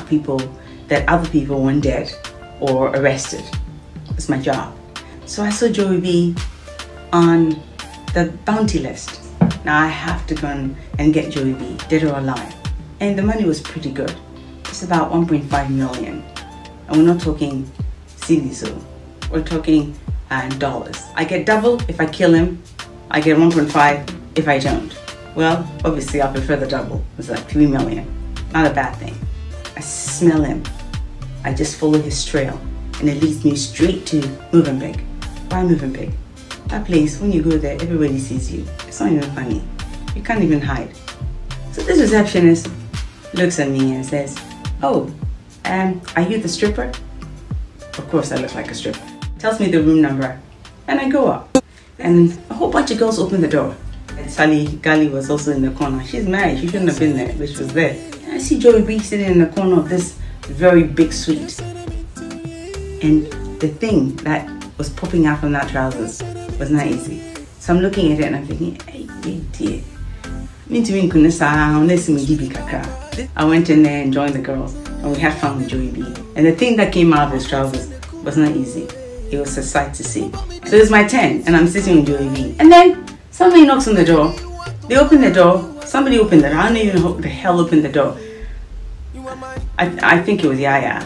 people that other people weren't dead or arrested. It's my job. So I saw Joey B on the bounty list. Now I have to go and get Joey B, dead or alive. And the money was pretty good. It's about 1.5 million. And we're not talking cedis, we're talking uh, dollars. I get double if I kill him. I get 1.5 if I don't. Well, obviously I prefer the double. It's like 3 million. Not a bad thing. I smell him. I just follow his trail and it leads me straight to Movenpick. Why Movenpick? That place, when you go there, everybody sees you. It's not even funny. You can't even hide. So this receptionist looks at me and says, Oh, um, are you the stripper? Of course I look like a stripper. Tells me the room number. And I go up. And a whole bunch of girls open the door. And Sally Gali was also in the corner. She's married. She shouldn't have been there, but she was there. See Joey B sitting in the corner of this very big suite. And the thing that was popping out from that trousers was not easy. So I'm looking at it and I'm thinking, hey, dear. I went in there and joined the girls and we had fun with Joey B. And the thing that came out of his trousers was not easy. It was a sight to see. So it's my 10 and I'm sitting with Joey B. And then somebody knocks on the door. They open the door. Somebody opened it. I don't even know who the hell opened the door. I, I think it was Yaya.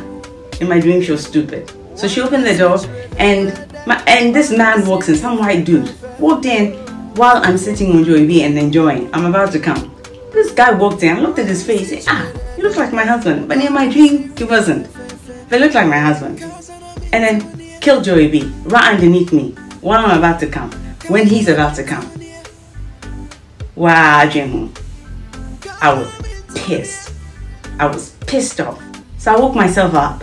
In my dream, she was stupid. So she opened the door and my, and this man walks in, some white dude, walked in while I'm sitting on Joey B and enjoying. I'm about to come. This guy walked in, I looked at his face, ah, you look like my husband. But in my dream, he wasn't. They looked like my husband. And then killed Joey B right underneath me while I'm about to come, when he's about to come. Wow, Jim. I was pissed. I was pissed off. So I woke myself up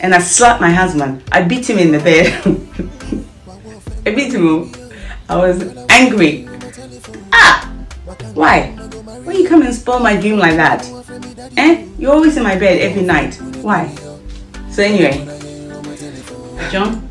and I slapped my husband. I beat him in the bed. I beat him. I was angry. Ah! Why? Why you come and spoil my dream like that? Eh? You're always in my bed every night. Why? So anyway, John,